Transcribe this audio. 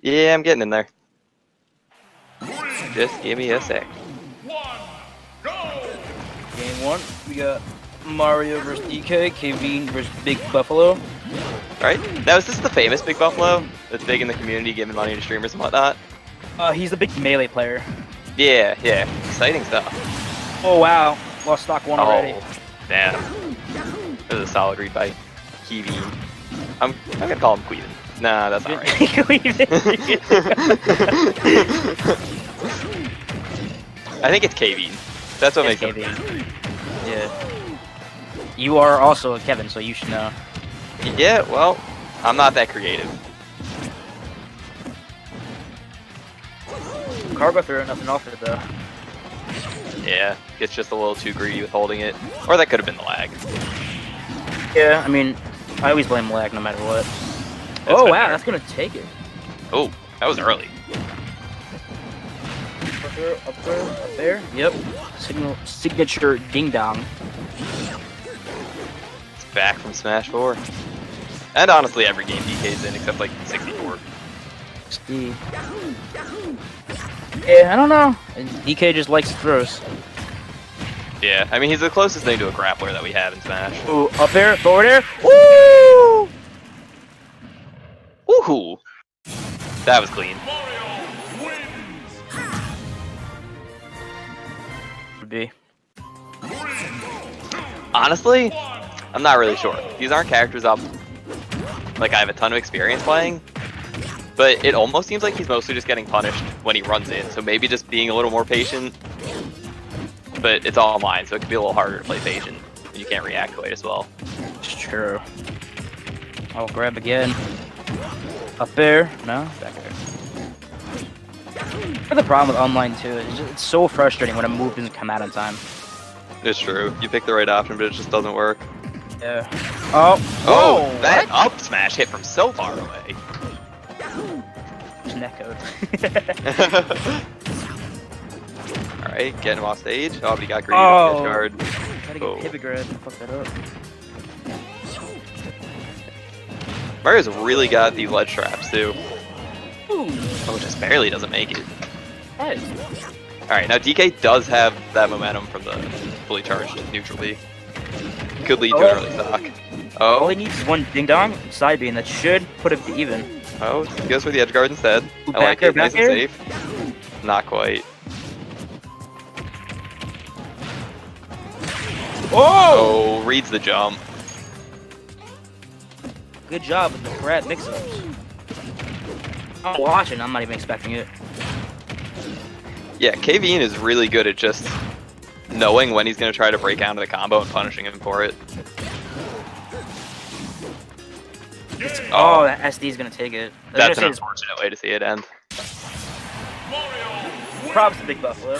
Yeah, I'm getting in there. Just give me a sec. Game one, we got Mario versus DK, KV versus Big Buffalo. Alright, now is this the famous Big Buffalo? That's big in the community, giving money to streamers and whatnot? Uh, he's a big melee player. Yeah, yeah. Exciting stuff. Oh wow, lost stock one already. Oh, damn. This is a solid read by Kevin. I'm, I'm gonna call him Queven. Nah, that's not right. I think it's Kevin. That's what It's makes him. Yeah. You are also a Kevin, so you should know. Yeah, well, I'm not that creative. Cargo throw, nothing off it though. Yeah, gets just a little too greedy with holding it. Or that could have been the lag. Yeah, I mean, I always blame lag no matter what. That's oh wow, there. that's gonna take it. Oh, that was early. Up there, up there, up there. Yep. Signal, signature ding dong. It's back from Smash 4. And honestly, every game DK's in except like 64. Steve. Yeah, I don't know. And DK just likes throws. Yeah, I mean, he's the closest thing to a grappler that we have in Smash. Ooh, up there, forward air. Woo! Woohoo! That was clean. Be. Honestly, I'm not really sure. These aren't characters up like I have a ton of experience playing, but it almost seems like he's mostly just getting punished when he runs in. So maybe just being a little more patient. But it's all mine, so it can be a little harder to play patient. You can't react quite as well. It's true. I'll grab again. Up there. No, back there. But The problem with online too is just, it's so frustrating when a move doesn't come out in time. It's true. You pick the right option, but it just doesn't work. Yeah. Oh. Oh, Whoa, that what? up smash hit from so far away. Netcode. Alright, get him off stage. Oh, but he got greedy Oh. the edge guard. Gotta Oh. get grab. Fuck that up. Mario's really got these ledge traps too. Ooh. Oh, just barely doesn't make it. Nice. Alright, now DK does have that momentum from the fully charged neutral B. Could lead to an Oh. early stock. Oh. All Oh, he needs is one ding dong side beam that should put him even. oh, he goes for the edge guard instead. Ooh, I like it, nice and safe. Not quite. Oh! Oh, reads the jump. Good job with the Brad mix-ups. I'm watching. I'm not even expecting it. Yeah, KVN is really good at just knowing when he's going to try to break out of the combo and punishing him for it. Oh, oh. that SD is gonna take it. I That's an unfortunate way to see it end. props to Big Buffalo.